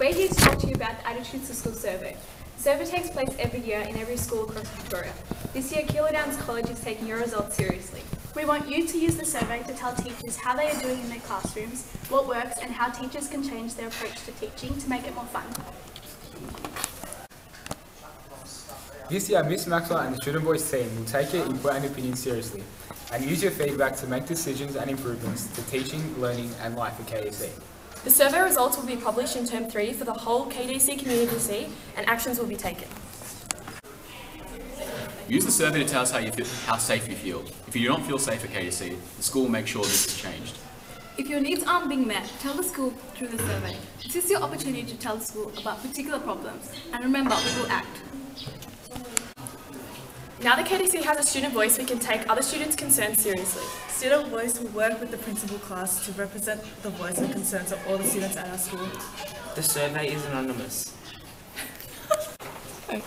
We're here to talk to you about the Attitudes to School survey. The survey takes place every year in every school across Victoria. This year, Keilor Downs College is taking your results seriously. We want you to use the survey to tell teachers how they are doing in their classrooms, what works, and how teachers can change their approach to teaching to make it more fun. This year, Miss Maxwell and the Student Voice team will take your input and opinions seriously and use your feedback to make decisions and improvements to teaching, learning and life at KDC. The survey results will be published in Term 3 for the whole KDC community to see and actions will be taken. Use the survey to tell us how, you feel, how safe you feel. If you do not feel safe at KDC, the school will make sure this is changed. If your needs aren't being met, tell the school through the survey. This is your opportunity to tell the school about particular problems. And remember, we will act. Now that KDC has a student voice, we can take other students' concerns seriously. Student Voice will work with the principal class to represent the voice and concerns of all the students at our school. The survey is anonymous.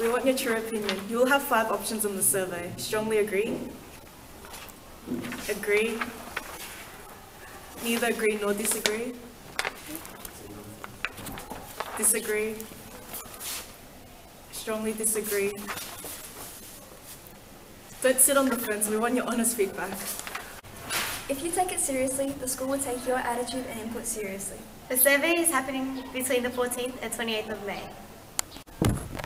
We want your true opinion. You will have five options on the survey. Strongly agree, agree, neither agree nor disagree, disagree, strongly disagree. Don't sit on the fence. We want your honest feedback. If you take it seriously, the school will take your attitude and input seriously. The survey is happening between the 14th and 28th of May.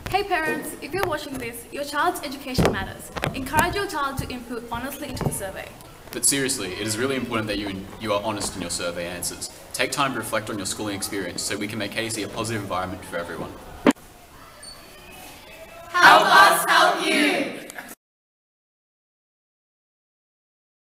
Hey parents, if you're watching this, your child's education matters. Encourage your child to input honestly into the survey. But seriously, it is really important that you, you are honest in your survey answers. Take time to reflect on your schooling experience so we can make KDC a positive environment for everyone.